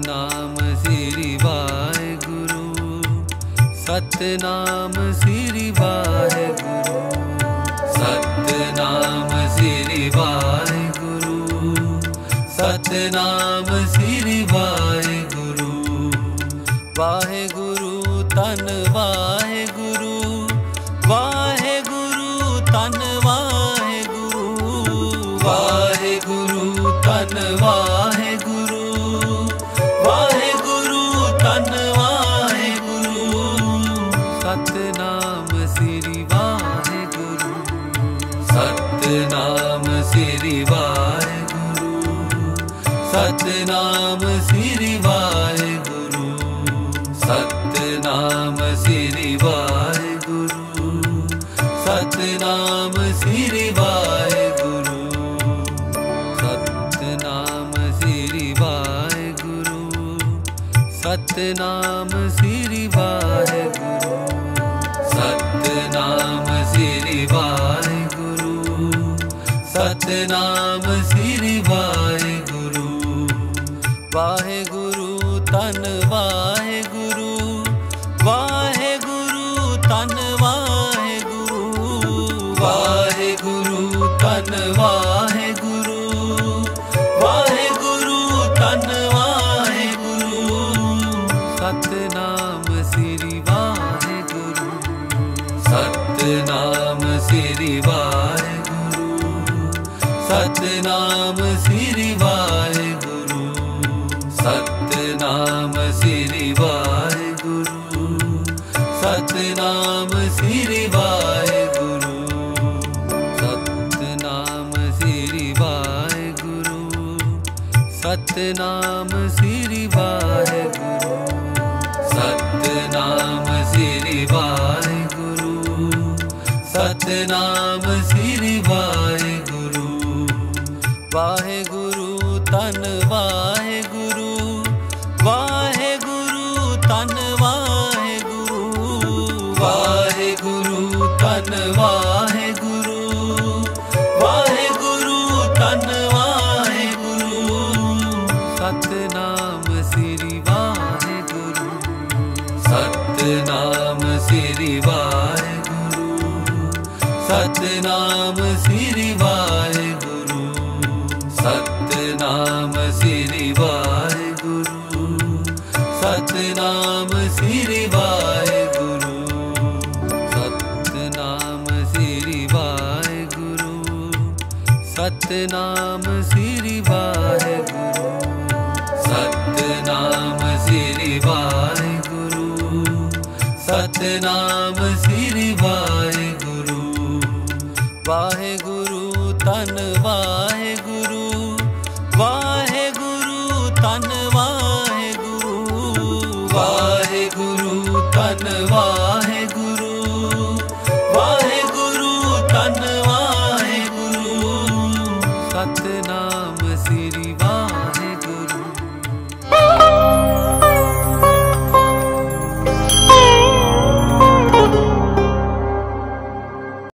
ਸਤਨਾਮ ਸ੍ਰੀ ਵਾਹਿਗੁਰੂ, ਸਤਨਾਮ ਸ੍ਰੀ ਵਾਹਿਗੁਰੂ, ਸਤਨਾਮ ਸ੍ਰੀ ਵਾਹਿਗੁਰੂ, ਸਤਨਾਮ ਸ੍ਰੀ ਵਾਹਿਗੁਰੂ। ਵਾਹਿਗੁਰੂ ਤਨ ਵਾਹਿਗੁਰੂ ਵਾਹਿਗੁਰੂ ਤਨ ਵਾਹਿਗੁਰੂ ਵਾਹਿਗੁਰੂ ਤਨ ਵਾਹਿਗੁਰੂ ਸਤਨਾਮ ਸ੍ਰੀ ਵਾਹਿਗੁਰੂ, ਸਤਨਾਮ ਸ੍ਰੀ ਵਾਹਿਗੁਰੂ, ਸਤਨਾਮ ਸ੍ਰੀ ਵਾਹਿਗੁਰੂ, ਸਤਨਾਮ ਸ੍ਰੀ ਵਾਹਿਗੁਰੂ, ਸਤਨਾਮ ਸ੍ਰੀ ਵਾਹਿਗੁਰੂ, ਸਤਨਾਮ ਸ੍ਰੀ ਵਾਹਿਗੁਰੂ, ਸਤਨਾਮ ਨਾਮ ਸ੍ਰੀ ਵਾਹਿਗੁਰੂ। ਵਾਹਿਗੁਰੂ ਤਨ ਵਾਹਿਗੁਰੂ। ਵਾਹਿਗੁਰੂ ਤਨ ਵਾਹਿਗੁਰੂ। ਵਾਹਿਗੁਰੂ ਤਨ ਵਾਹਿਗੁਰੂ। ਵਾਹਿਗੁਰੂ ਤਨ ਵਾਹਿਗੁਰੂ। ਸਤਨਾਮ ਸ੍ਰੀ ਵਾਹਿਗੁਰੂ। ਸਤਨਾਮ ਸ੍ਰੀ ਵਾਹਿਗੁਰੂ ਸਤਨਾਮ ਸ੍ਰੀ ਵਾਹਿਗੁਰੂ, ਸਤਨਾਮ ਸ੍ਰੀ ਵਾਹਿਗੁਰੂ, ਸਤਨਾਮ ਸ੍ਰੀ ਵਾਹਿਗੁਰੂ, ਸਤਨਾਮ ਸ੍ਰੀ ਵਾਹਿਗੁਰੂ, ਸਤਨਾਮ ਸ੍ਰੀ ਵਾਹਿਗੁਰੂ, ਸਤਨਾਮ ਸ੍ਰੀ ਵਾਹਿਗੁਰੂ, ਸਤਨਾਮ ਵਾਹਿਗੁਰੂ ਤਨ ਵਾਹਿਗੁਰੂ ਵਾਹਿਗੁਰੂ ਤਨ ਵਾਹਿਗੁਰੂ ਵਾਹਿਗੁਰੂ ਤਨ ਵਾਹਿਗੁਰੂ ਵਾਹਿਗੁਰੂ ਤਨ ਵਾਹਿਗੁਰੂ, ਸਤਨਾਮ ਸ੍ਰੀ ਵਾਹਿਗੁਰੂ, ਸਤਨਾਮ ਸ੍ਰੀ ਵਾਹਿਗੁਰੂ, ਸਤਨਾਮ ਸ੍ਰੀ ਵਾਹਿਗੁਰੂ ਸਤਨਾਮ ਸ੍ਰੀ ਵਾਹਿਗੁਰੂ। ਸਤਨਾਮ ਸ੍ਰੀ ਵਾਹਿਗੁਰੂ। ਸਤਨਾਮ ਸ੍ਰੀ ਵਾਹਿਗੁਰੂ। ਵਾਹਿਗੁਰੂ ਤਨ ਵਾਹਿਗੁਰੂ। ਵਾਹਿਗੁਰੂ ਤਨ ਵਾਹਿਗੁਰੂ। ਵਾਹਿਗੁਰੂ ਤਨ ਵਾਹਿਗੁਰੂ